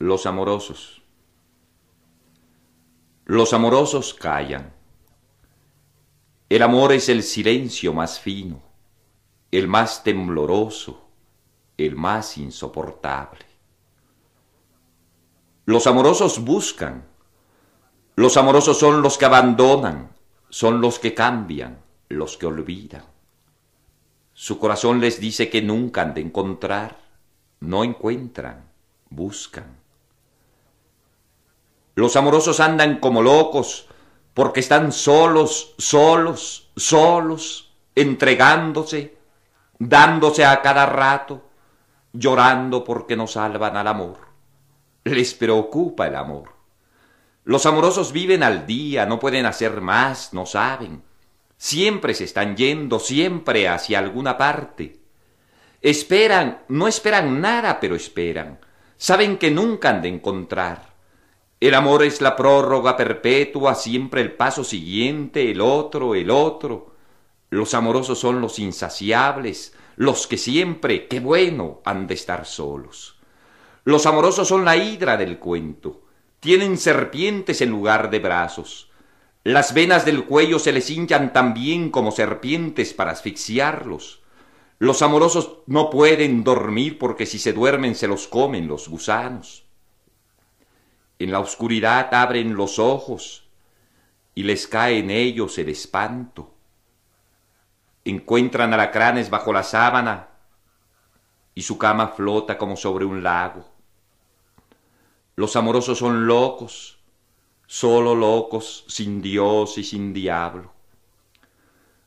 Los amorosos. Los amorosos callan. El amor es el silencio más fino, el más tembloroso, el más insoportable. Los amorosos buscan. Los amorosos son los que abandonan, son los que cambian, los que olvidan. Su corazón les dice que nunca han de encontrar, no encuentran, buscan. Los amorosos andan como locos porque están solos, solos, solos, entregándose, dándose a cada rato, llorando porque no salvan al amor. Les preocupa el amor. Los amorosos viven al día, no pueden hacer más, no saben. Siempre se están yendo, siempre hacia alguna parte. Esperan, no esperan nada, pero esperan. Saben que nunca han de encontrar. El amor es la prórroga perpetua, siempre el paso siguiente, el otro, el otro. Los amorosos son los insaciables, los que siempre, qué bueno, han de estar solos. Los amorosos son la hidra del cuento. Tienen serpientes en lugar de brazos. Las venas del cuello se les hinchan también como serpientes para asfixiarlos. Los amorosos no pueden dormir porque si se duermen se los comen los gusanos. En la oscuridad abren los ojos y les cae en ellos el espanto. Encuentran alacranes bajo la sábana y su cama flota como sobre un lago. Los amorosos son locos, solo locos, sin Dios y sin diablo.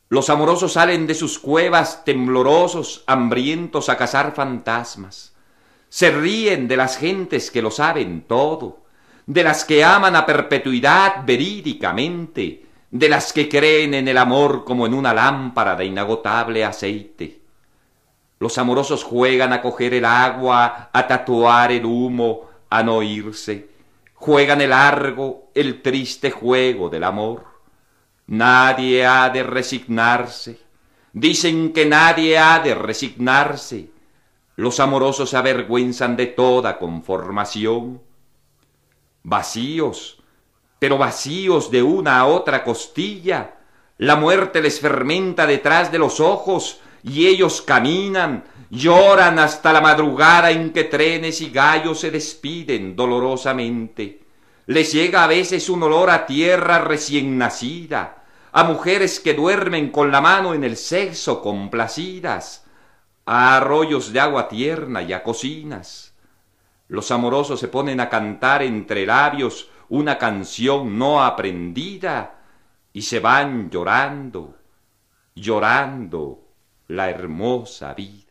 Los amorosos salen de sus cuevas temblorosos, hambrientos a cazar fantasmas. Se ríen de las gentes que lo saben todo de las que aman a perpetuidad verídicamente, de las que creen en el amor como en una lámpara de inagotable aceite. Los amorosos juegan a coger el agua, a tatuar el humo, a no irse. Juegan el largo, el triste juego del amor. Nadie ha de resignarse. Dicen que nadie ha de resignarse. Los amorosos se avergüenzan de toda conformación vacíos, pero vacíos de una a otra costilla. La muerte les fermenta detrás de los ojos y ellos caminan, lloran hasta la madrugada en que trenes y gallos se despiden dolorosamente. Les llega a veces un olor a tierra recién nacida, a mujeres que duermen con la mano en el sexo complacidas, a arroyos de agua tierna y a cocinas. Los amorosos se ponen a cantar entre labios una canción no aprendida y se van llorando, llorando la hermosa vida.